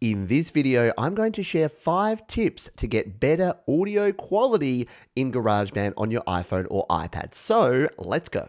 In this video, I'm going to share five tips to get better audio quality in GarageBand on your iPhone or iPad. So let's go.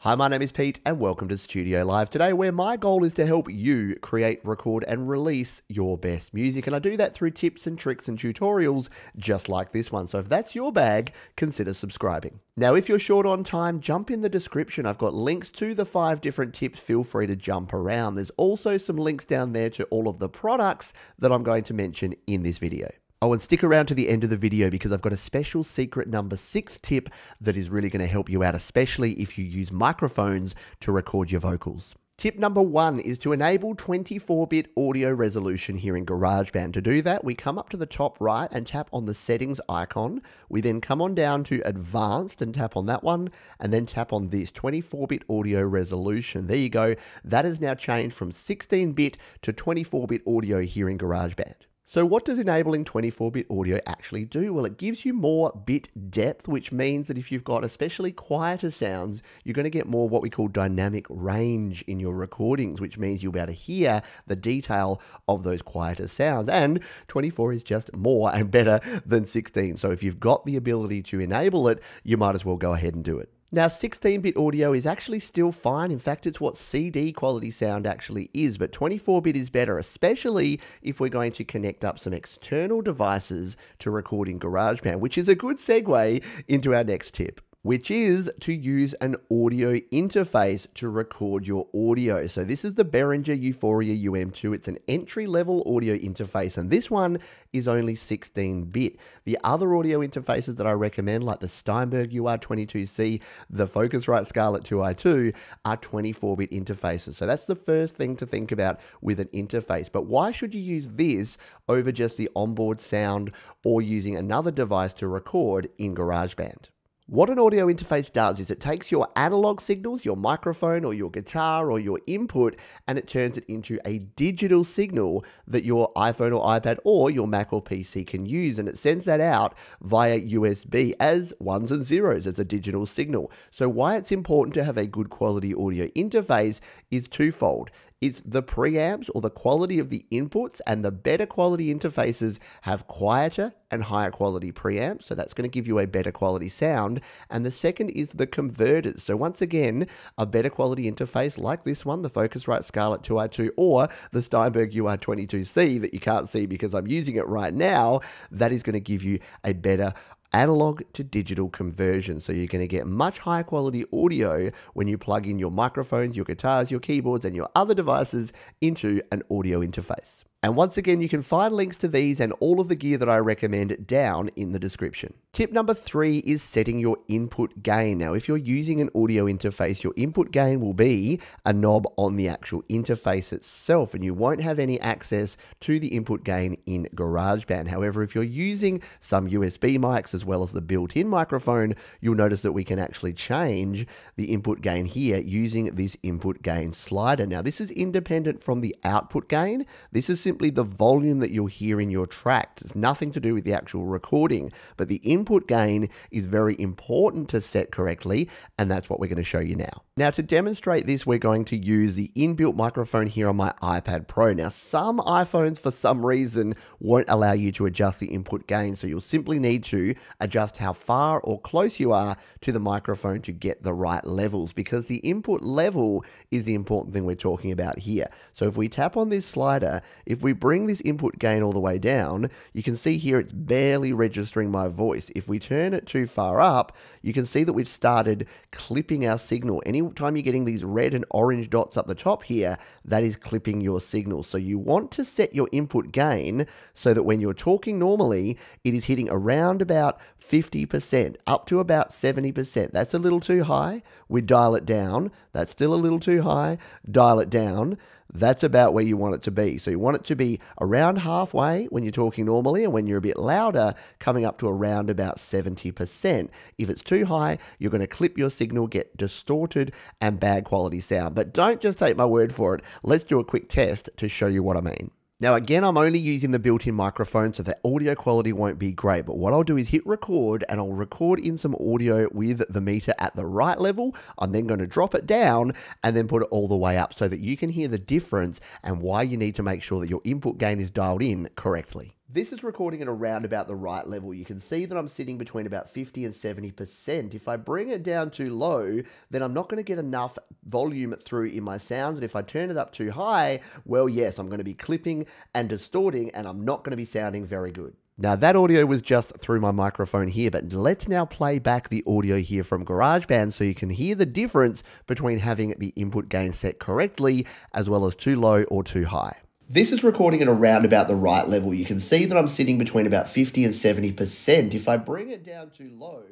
Hi, my name is Pete, and welcome to Studio Live today, where my goal is to help you create, record, and release your best music. And I do that through tips and tricks and tutorials just like this one. So if that's your bag, consider subscribing. Now, if you're short on time, jump in the description. I've got links to the five different tips. Feel free to jump around. There's also some links down there to all of the products that I'm going to mention in this video. Oh, and stick around to the end of the video because I've got a special secret number six tip that is really going to help you out, especially if you use microphones to record your vocals. Tip number one is to enable 24 bit audio resolution here in GarageBand. To do that, we come up to the top right and tap on the settings icon. We then come on down to advanced and tap on that one, and then tap on this 24 bit audio resolution. There you go. That has now changed from 16 bit to 24 bit audio here in GarageBand. So what does enabling 24-bit audio actually do? Well, it gives you more bit depth, which means that if you've got especially quieter sounds, you're going to get more what we call dynamic range in your recordings, which means you'll be able to hear the detail of those quieter sounds. And 24 is just more and better than 16. So if you've got the ability to enable it, you might as well go ahead and do it. Now, 16 bit audio is actually still fine. In fact, it's what CD quality sound actually is, but 24 bit is better, especially if we're going to connect up some external devices to record in GarageBand, which is a good segue into our next tip which is to use an audio interface to record your audio. So this is the Behringer U-Phoria UM2. It's an entry-level audio interface, and this one is only 16-bit. The other audio interfaces that I recommend, like the Steinberg UR22C, the Focusrite Scarlett 2i2, are 24-bit interfaces. So that's the first thing to think about with an interface. But why should you use this over just the onboard sound or using another device to record in GarageBand? What an audio interface does is it takes your analog signals, your microphone or your guitar or your input, and it turns it into a digital signal that your iPhone or iPad or your Mac or PC can use. And it sends that out via USB as ones and zeros as a digital signal. So, why it's important to have a good quality audio interface is twofold. It's the preamps or the quality of the inputs, and the better quality interfaces have quieter and higher quality preamps. So that's going to give you a better quality sound. And the second is the converters. So once again, a better quality interface like this one, the Focusrite Scarlett 2i2 or the Steinberg UR22C that you can't see because I'm using it right now, that is going to give you a better analog to digital conversion. So you're going to get much higher quality audio when you plug in your microphones, your guitars, your keyboards, and your other devices into an audio interface. And once again, you can find links to these and all of the gear that I recommend down in the description. Tip number three is setting your input gain. Now, if you're using an audio interface, your input gain will be a knob on the actual interface itself, and you won't have any access to the input gain in GarageBand. However, if you're using some USB mics as well as the built-in microphone, you'll notice that we can actually change the input gain here using this input gain slider. Now, this is independent from the output gain. This is simply the volume that you'll hear in your track. It's nothing to do with the actual recording, but the input gain is very important to set correctly, and that's what we're going to show you now. Now, to demonstrate this, we're going to use the inbuilt microphone here on my iPad Pro. Now, some iPhones, for some reason, won't allow you to adjust the input gain, so you'll simply need to adjust how far or close you are to the microphone to get the right levels, because the input level is the important thing we're talking about here. So if we tap on this slider, if we bring this input gain all the way down, you can see here it's barely registering my voice if we turn it too far up, you can see that we've started clipping our signal. Anytime you're getting these red and orange dots up the top here, that is clipping your signal. So you want to set your input gain so that when you're talking normally, it is hitting around about 50%, up to about 70%. That's a little too high. We dial it down. That's still a little too high. Dial it down. That's about where you want it to be. So you want it to be around halfway when you're talking normally, and when you're a bit louder, coming up to around about 70%. If it's too high, you're going to clip your signal, get distorted and bad quality sound. But don't just take my word for it. Let's do a quick test to show you what I mean. Now, again, I'm only using the built in microphone, so the audio quality won't be great. But what I'll do is hit record and I'll record in some audio with the meter at the right level. I'm then going to drop it down and then put it all the way up so that you can hear the difference and why you need to make sure that your input gain is dialed in correctly. This is recording at around about the right level. You can see that I'm sitting between about 50 and 70%. If I bring it down too low, then I'm not going to get enough volume through in my sound. And if I turn it up too high, well, yes, I'm going to be clipping and distorting, and I'm not going to be sounding very good. Now that audio was just through my microphone here, but let's now play back the audio here from GarageBand so you can hear the difference between having the input gain set correctly as well as too low or too high. This is recording at around about the right level. You can see that I'm sitting between about 50 and 70%. If I bring it down too low,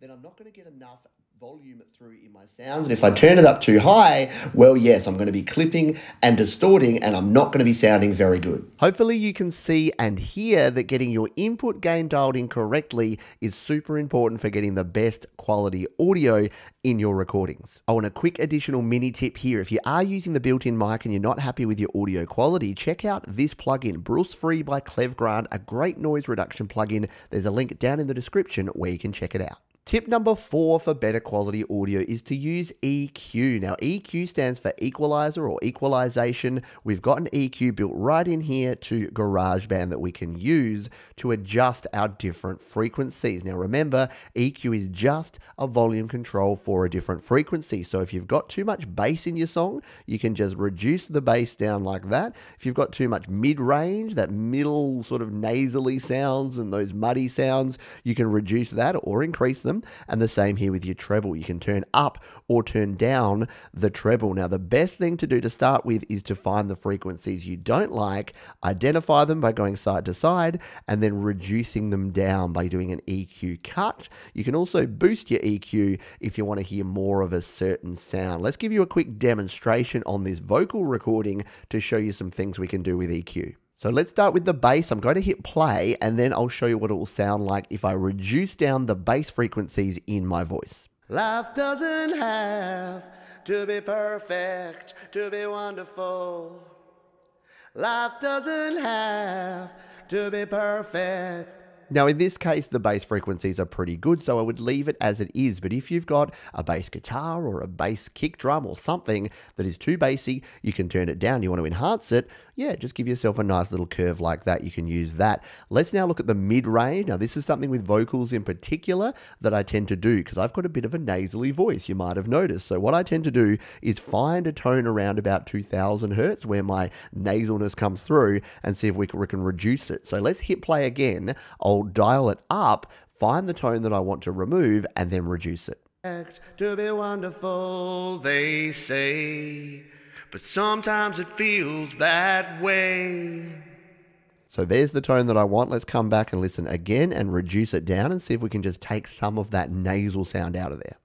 then I'm not going to get enough volume through in my sounds. And if I turn it up too high, well, yes, I'm going to be clipping and distorting and I'm not going to be sounding very good. Hopefully you can see and hear that getting your input gain dialed in correctly is super important for getting the best quality audio in your recordings. I want a quick additional mini tip here. If you are using the built-in mic and you're not happy with your audio quality, check out this plugin, Brusfri by Klevgrand, a great noise reduction plugin. There's a link down in the description where you can check it out. Tip number four for better quality audio is to use EQ. Now, EQ stands for equalizer or equalization. We've got an EQ built right in here to GarageBand that we can use to adjust our different frequencies. Now, remember, EQ is just a volume control for a different frequency. So if you've got too much bass in your song, you can just reduce the bass down like that. If you've got too much mid range, that middle sort of nasally sounds and those muddy sounds, you can reduce that or increase them And the same here with your treble. You can turn up or turn down the treble. Now, the best thing to do to start with is to find the frequencies you don't like, identify them by going side to side, and then reducing them down by doing an EQ cut. You can also boost your EQ if you want to hear more of a certain sound. Let's give you a quick demonstration on this vocal recording to show you some things we can do with EQ. So let's start with the bass. I'm going to hit play and then I'll show you what it will sound like if I reduce down the bass frequencies in my voice. Life doesn't have to be perfect, to be wonderful. Life doesn't have to be perfect now, in this case, the bass frequencies are pretty good, so I would leave it as it is. But if you've got a bass guitar or a bass kick drum or something that is too bassy, you can turn it down. You want to enhance it, yeah, just give yourself a nice little curve like that. You can use that. Let's now look at the mid range. Now, this is something with vocals in particular that I tend to do because I've got a bit of a nasally voice, you might have noticed. So, what I tend to do is find a tone around about 2000 hertz where my nasalness comes through and see if we can, reduce it. So, let's hit play again. I'll dial it up, find the tone that I want to remove, and then reduce it. To be wonderful, they say, but sometimes it feels that way. So there's the tone that I want. Let's come back and listen again and reduce it down and see if we can just take some of that nasal sound out of there.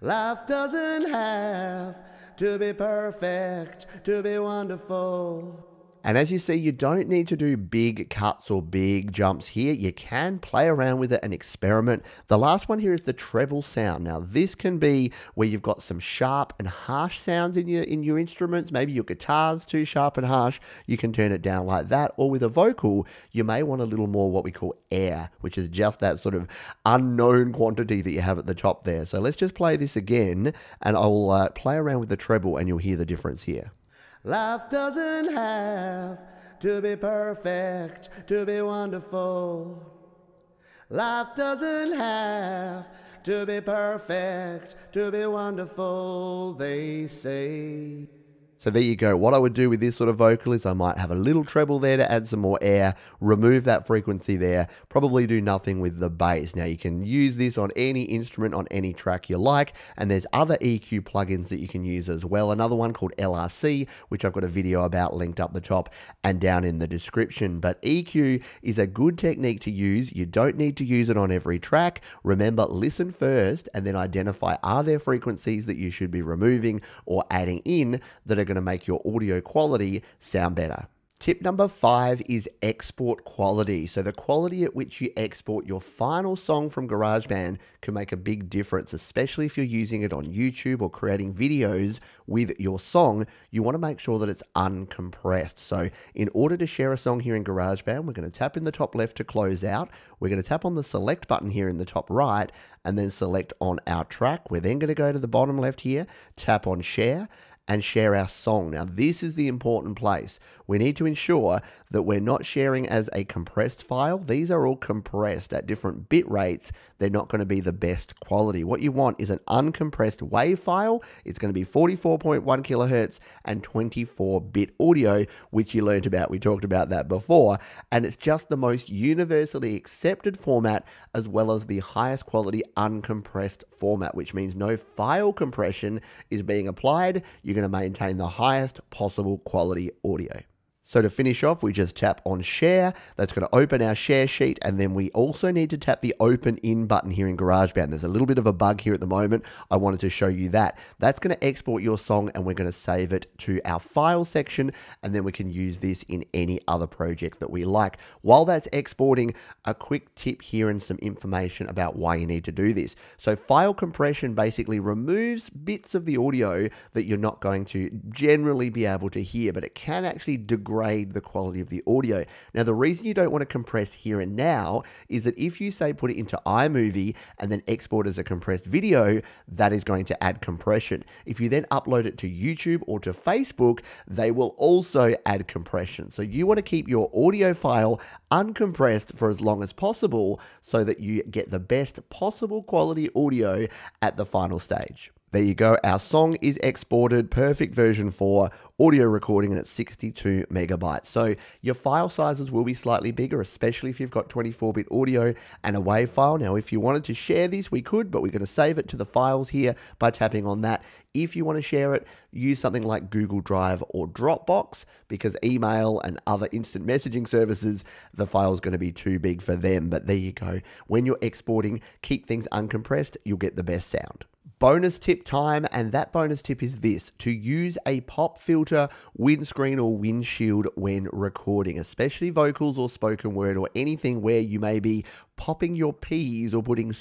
Life doesn't have to be perfect, to be wonderful. And as you see, you don't need to do big cuts or big jumps here. You can play around with it and experiment. The last one here is the treble sound. Now, this can be where you've got some sharp and harsh sounds in your in your instruments. Maybe your guitar's too sharp and harsh. You can turn it down like that. Or with a vocal, you may want a little more what we call air, which is just that sort of unknown quantity that you have at the top there. So let's just play this again, and I'll uh, play around with the treble, and you'll hear the difference here. Life doesn't have to be perfect, to be wonderful. Life doesn't have to be perfect, to be wonderful, they say. So there you go. What I would do with this sort of vocal is I might have a little treble there to add some more air, remove that frequency there, probably do nothing with the bass. Now you can use this on any instrument on any track you like, and there's other EQ plugins that you can use as well. Another one called LRC, which I've got a video about linked up the top and down in the description. But EQ is a good technique to use. You don't need to use it on every track. Remember, listen first and then identify are there frequencies that you should be removing or adding in that are going to make your audio quality sound better. Tip number five is export quality. So, the quality at which you export your final song from GarageBand can make a big difference, especially if you're using it on YouTube or creating videos with your song. You want to make sure that it's uncompressed. So, in order to share a song here in GarageBand, we're going to tap in the top left to close out. We're going to tap on the select button here in the top right and then select on our track. We're then going to go to the bottom left here, tap on share and share our song. Now, this is the important place. We need to ensure that we're not sharing as a compressed file. These are all compressed at different bit rates. They're not going to be the best quality. What you want is an uncompressed WAV file. It's going to be 44.1 kilohertz and 24 bit audio, which you learned about. We talked about that before. And it's just the most universally accepted format as well as the highest quality uncompressed format, which means no file compression is being applied. You you're going to maintain the highest possible quality audio. So to finish off, we just tap on share. That's going to open our share sheet. And then we also need to tap the open in button here in GarageBand. There's a little bit of a bug here at the moment. I wanted to show you that. That's going to export your song and we're going to save it to our file section. And then we can use this in any other project that we like. While that's exporting, a quick tip here and some information about why you need to do this. So file compression basically removes bits of the audio that you're not going to generally be able to hear, but it can actually degrade degrade the quality of the audio. Now, the reason you don't want to compress here and now is that if you say put it into iMovie and then export as a compressed video, that is going to add compression. If you then upload it to YouTube or to Facebook, they will also add compression. So you want to keep your audio file uncompressed for as long as possible so that you get the best possible quality audio at the final stage. There you go. Our song is exported, perfect version for audio recording, and it's 62 megabytes. So your file sizes will be slightly bigger, especially if you've got 24 bit audio and a WAV file. Now, if you wanted to share this, we could, but we're going to save it to the files here by tapping on that. If you want to share it, use something like Google Drive or Dropbox because email and other instant messaging services, the file is going to be too big for them. But there you go. When you're exporting, keep things uncompressed, you'll get the best sound bonus tip time, and that bonus tip is this to use a pop filter, windscreen, or windshield when recording, especially vocals or spoken word or anything where you may be popping your P's or putting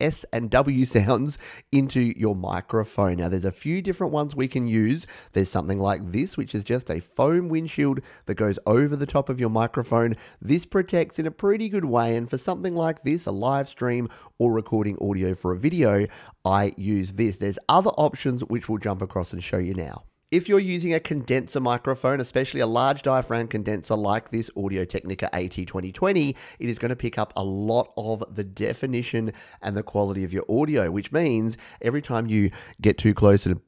S and W sounds into your microphone. Now, there's a few different ones we can use. There's something like this, which is just a foam windshield that goes over the top of your microphone. This protects in a pretty good way, and for something like this, a live stream or recording audio for a video, I use this. There's other options which we'll jump across and show you now. If you're using a condenser microphone, especially a large diaphragm condenser like this Audio Technica AT2020, it is going to pick up a lot of the definition and the quality of your audio, which means every time you get too close and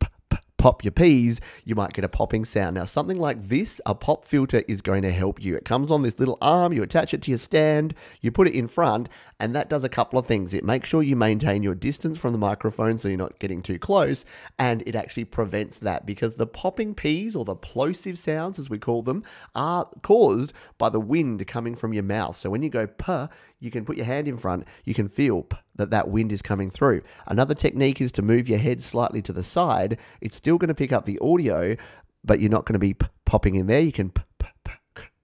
pop your peas, you might get a popping sound. Now, something like this, a pop filter is going to help you. It comes on this little arm, you attach it to your stand, you put it in front, and that does a couple of things. It makes sure you maintain your distance from the microphone so you're not getting too close, and it actually prevents that because the popping peas or the plosive sounds, as we call them, are caused by the wind coming from your mouth. So when you go puh, you can put your hand in front, you can feel that that wind is coming through. Another technique is to move your head slightly to the side. It's still going to pick up the audio, but you're not going to be popping in there. You can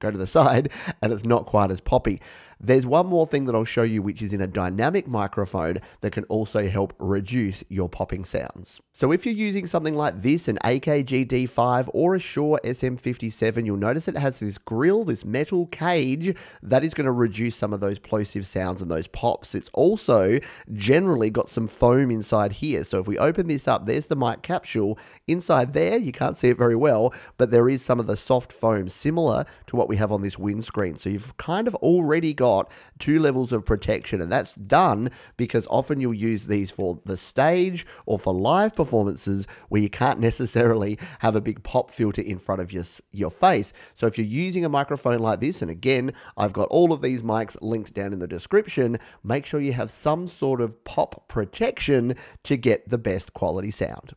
go to the side and it's not quite as poppy. There's one more thing that I'll show you, which is in a dynamic microphone that can also help reduce your popping sounds. So if you're using something like this, an AKG D5 or a Shure SM57, you'll notice it has this grill, this metal cage, that is going to reduce some of those plosive sounds and those pops. It's also generally got some foam inside here. So if we open this up, there's the mic capsule. Inside there, you can't see it very well, but there is some of the soft foam similar to what we have on this windscreen. So you've kind of already got got two levels of protection, and that's done because often you'll use these for the stage or for live performances where you can't necessarily have a big pop filter in front of your, your face. So if you're using a microphone like this, and again, I've got all of these mics linked down in the description, make sure you have some sort of pop protection to get the best quality sound.